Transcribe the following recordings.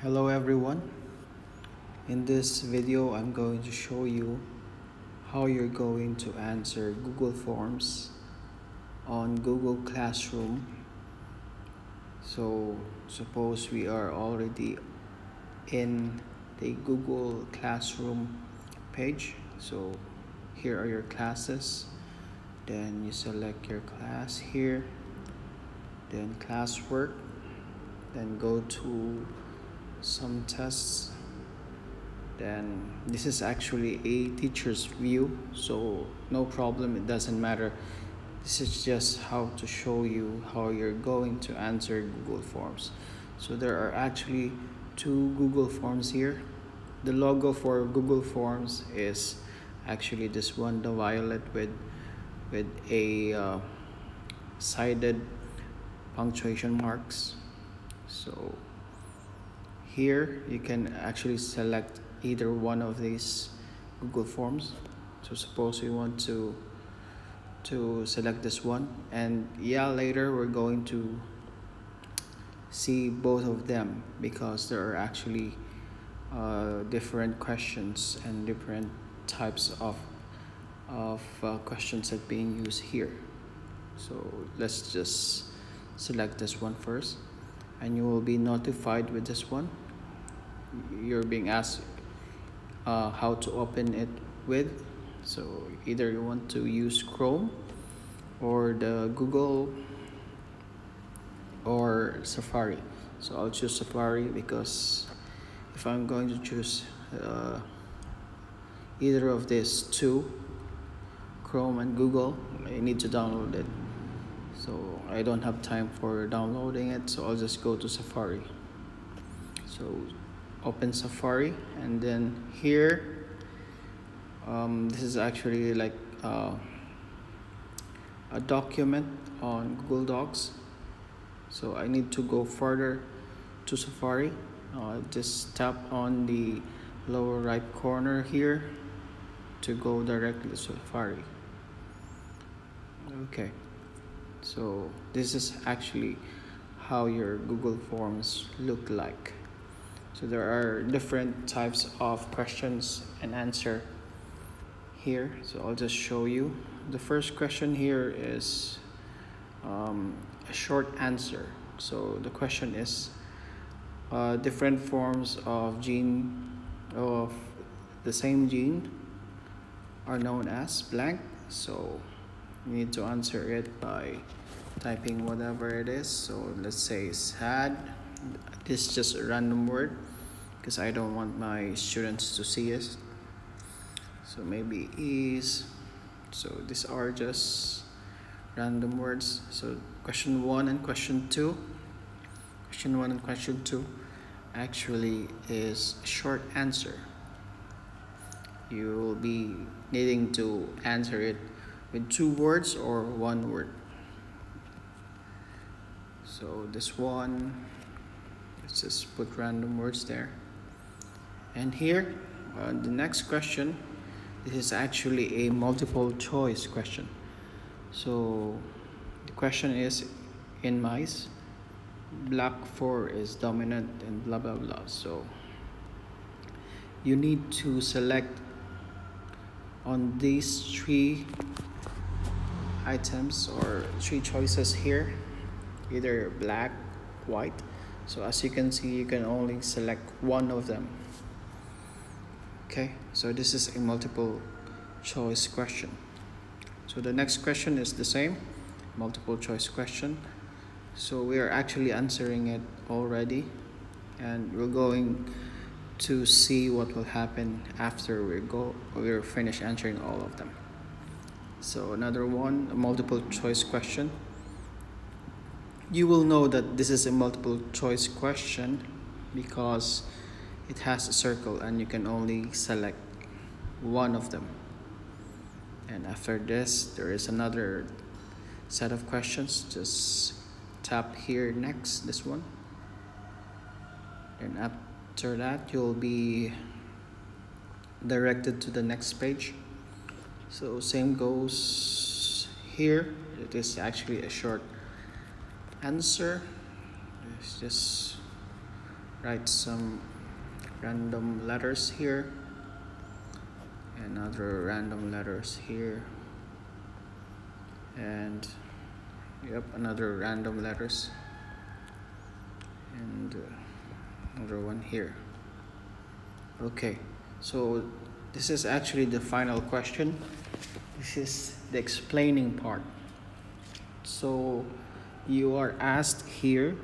Hello everyone. In this video, I'm going to show you how you're going to answer Google Forms on Google Classroom. So suppose we are already in the Google Classroom page. So here are your classes. Then you select your class here. Then classwork. Then go to some tests then this is actually a teacher's view so no problem it doesn't matter. This is just how to show you how you're going to answer google forms. So there are actually two google forms here. The logo for google forms is actually this one the violet with with a uh, sided punctuation marks. So here you can actually select either one of these Google Forms. So suppose we want to to select this one. And yeah later we're going to see both of them because there are actually uh, different questions and different types of of uh, questions that being used here. So let's just select this one first and you will be notified with this one. You're being asked uh, how to open it with. So either you want to use Chrome or the Google or Safari. So I'll choose Safari because if I'm going to choose uh, either of these two Chrome and Google I need to download it so I don't have time for downloading it so I'll just go to Safari. So open Safari and then here um, this is actually like uh, a document on Google Docs. So I need to go further to Safari. Uh, just tap on the lower right corner here to go directly to Safari. Okay so this is actually how your Google Forms look like so there are different types of questions and answer here. So I'll just show you. The first question here is um, a short answer. So the question is uh, different forms of gene of the same gene are known as blank. So you need to answer it by typing whatever it is. So let's say sad. This is just a random word because I don't want my students to see it so maybe is so these are just random words so question one and question two question one and question two actually is short answer you will be needing to answer it with two words or one word so this one let's just put random words there and here, uh, the next question, this is actually a multiple choice question. So the question is, in mice, black 4 is dominant and blah blah blah. So you need to select on these three items or three choices here, either black, white. So as you can see, you can only select one of them. Okay so this is a multiple choice question. So the next question is the same multiple choice question. So we are actually answering it already and we're going to see what will happen after we go we're finished answering all of them so another one a multiple choice question. You will know that this is a multiple choice question because it has a circle and you can only select one of them. And after this there is another set of questions. Just tap here next this one. And after that you'll be directed to the next page so same goes here. It is actually a short answer. It's just write some random letters here. Another random letters here. And yep another random letters. And uh, another one here. Okay so this is actually the final question. This is the explaining part. So you are asked here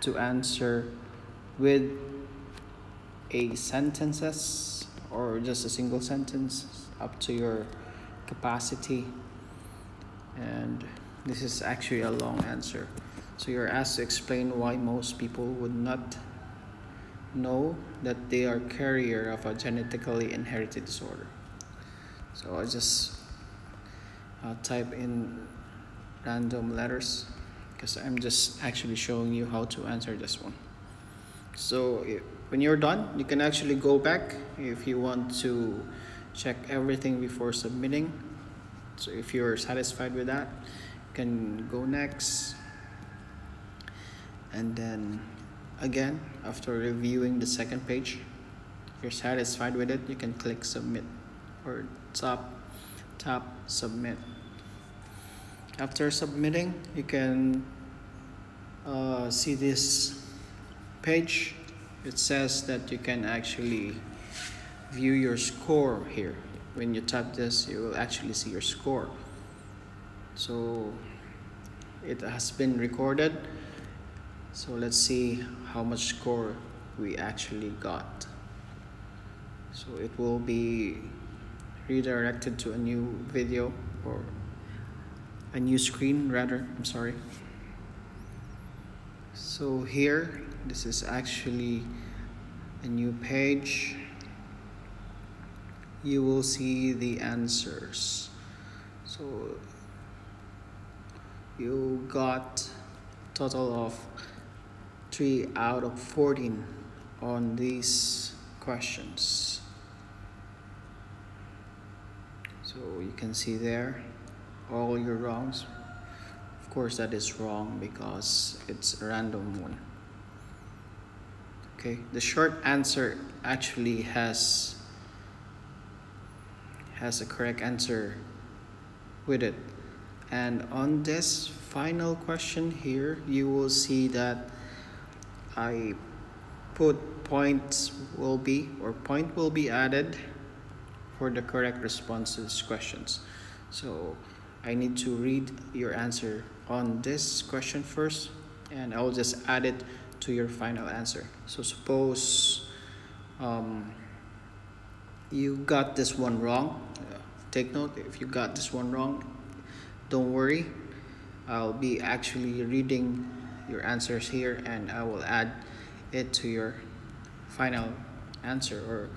to answer with a sentences or just a single sentence up to your capacity. And this is actually a long answer. So you're asked to explain why most people would not know that they are carrier of a genetically inherited disorder. So i just uh, type in random letters because i'm just actually showing you how to answer this one. So when you're done you can actually go back if you want to check everything before submitting. So if you're satisfied with that you can go next. And then again after reviewing the second page. If you're satisfied with it you can click submit or tap tap submit. After submitting you can uh, see this page. It says that you can actually view your score here. When you tap this you will actually see your score. So it has been recorded so let's see how much score we actually got. So it will be redirected to a new video or a new screen rather. I'm sorry. So here this is actually a new page. You will see the answers. So you got total of 3 out of 14 on these questions. So you can see there all your wrongs of course that is wrong because it's a random one. Okay the short answer actually has has a correct answer with it. And on this final question here you will see that I put points will be or point will be added for the correct responses questions. So I need to read your answer on this question first and I'll just add it to your final answer. So suppose um, you got this one wrong. Take note if you got this one wrong don't worry. I'll be actually reading your answers here and I will add it to your final answer or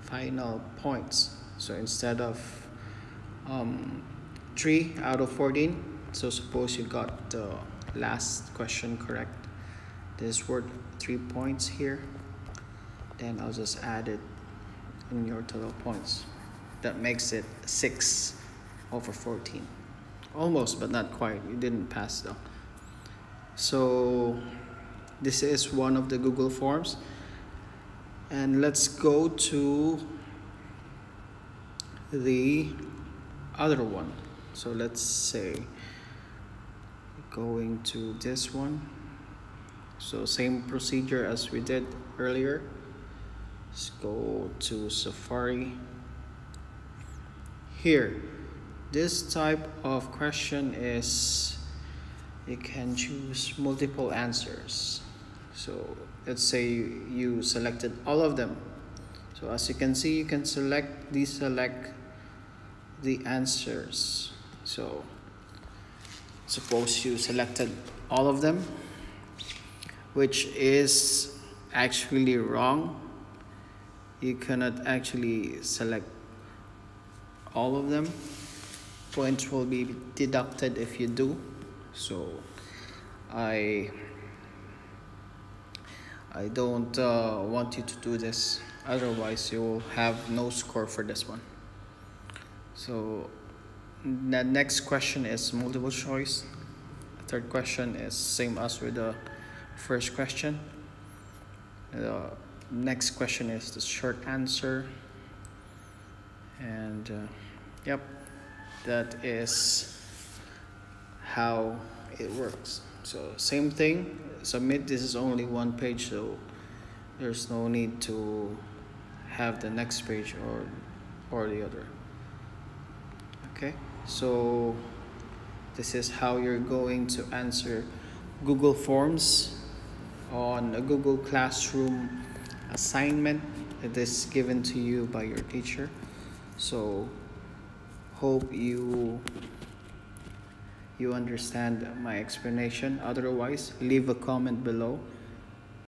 final points. So instead of um, 3 out of 14 so suppose you got the last question correct. This worth 3 points here then I'll just add it in your total points. That makes it 6 over 14 almost but not quite. You didn't pass though so this is one of the Google Forms. And let's go to the other one. So let's say going to this one. So same procedure as we did earlier. Let's go to Safari. Here this type of question is you can choose multiple answers. So let's say you selected all of them. So as you can see you can select deselect the answers. So suppose you selected all of them which is actually wrong. You cannot actually select all of them. Points will be deducted if you do so I I don't uh, want you to do this. Otherwise you will have no score for this one. So the next question is multiple choice. Third question is same as with the first question. The next question is the short answer. And uh, yep that is how it works. So same thing submit this is only one page so there's no need to have the next page or or the other. Okay so this is how you're going to answer Google Forms on a Google Classroom assignment that is given to you by your teacher. So hope you you understand my explanation. Otherwise leave a comment below